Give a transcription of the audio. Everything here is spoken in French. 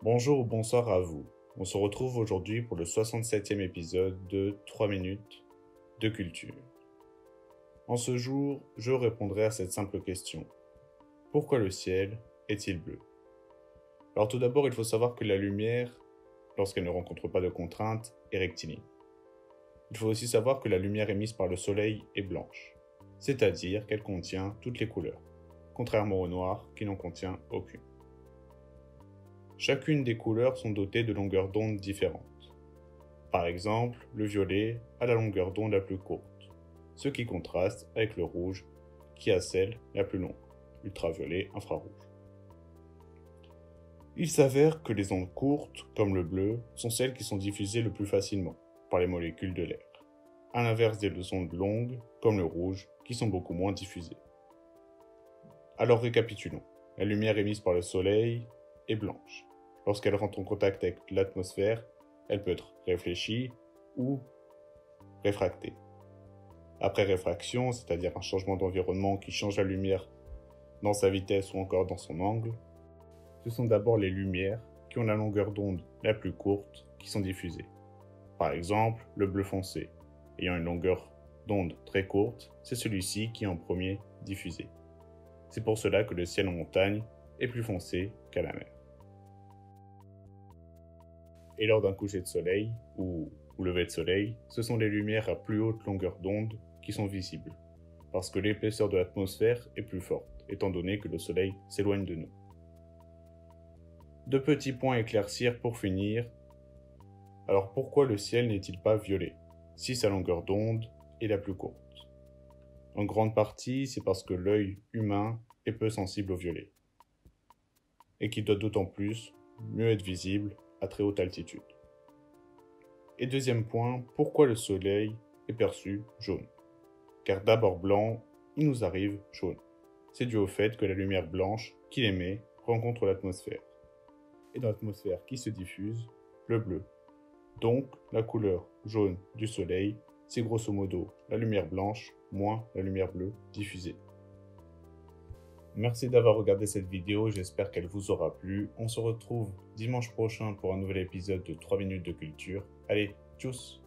Bonjour ou bonsoir à vous. On se retrouve aujourd'hui pour le 67e épisode de 3 minutes de culture. En ce jour, je répondrai à cette simple question. Pourquoi le ciel est-il bleu? Alors tout d'abord, il faut savoir que la lumière, lorsqu'elle ne rencontre pas de contraintes, est rectiligne. Il faut aussi savoir que la lumière émise par le soleil est blanche, c'est-à-dire qu'elle contient toutes les couleurs, contrairement au noir qui n'en contient aucune. Chacune des couleurs sont dotées de longueurs d'onde différentes. Par exemple, le violet a la longueur d'onde la plus courte, ce qui contraste avec le rouge qui a celle la plus longue, ultraviolet infrarouge. Il s'avère que les ondes courtes, comme le bleu, sont celles qui sont diffusées le plus facilement par les molécules de l'air, à l'inverse des ondes longues, comme le rouge, qui sont beaucoup moins diffusées. Alors récapitulons. La lumière émise par le Soleil est blanche. Lorsqu'elle rentre en contact avec l'atmosphère, elle peut être réfléchie ou réfractée. Après réfraction, c'est-à-dire un changement d'environnement qui change la lumière dans sa vitesse ou encore dans son angle, ce sont d'abord les lumières qui ont la longueur d'onde la plus courte qui sont diffusées. Par exemple, le bleu foncé, ayant une longueur d'onde très courte, c'est celui-ci qui est en premier diffusé. C'est pour cela que le ciel en montagne est plus foncé qu'à la mer. Et lors d'un coucher de soleil ou, lever de soleil, ce sont les lumières à plus haute longueur d'onde qui sont visibles, parce que l'épaisseur de l'atmosphère est plus forte, étant donné que le soleil s'éloigne de nous. Deux petits points à éclaircir pour finir. Alors pourquoi le ciel n'est-il pas violet, si sa longueur d'onde est la plus courte? En grande partie, c'est parce que l'œil humain est peu sensible au violet, et qu'il doit d'autant plus mieux être visible très haute altitude. Et deuxième point, pourquoi le soleil est perçu jaune? Car d'abord blanc, il nous arrive jaune. C'est dû au fait que la lumière blanche qu'il émet rencontre l'atmosphère. Et dans l'atmosphère qui se diffuse, le bleu donc, la couleur jaune du soleil, c'est grosso modo la lumière blanche moins la lumière bleue diffusée. Merci d'avoir regardé cette vidéo, j'espère qu'elle vous aura plu. On se retrouve dimanche prochain pour un nouvel épisode de 3 minutes de culture. Allez, tchuss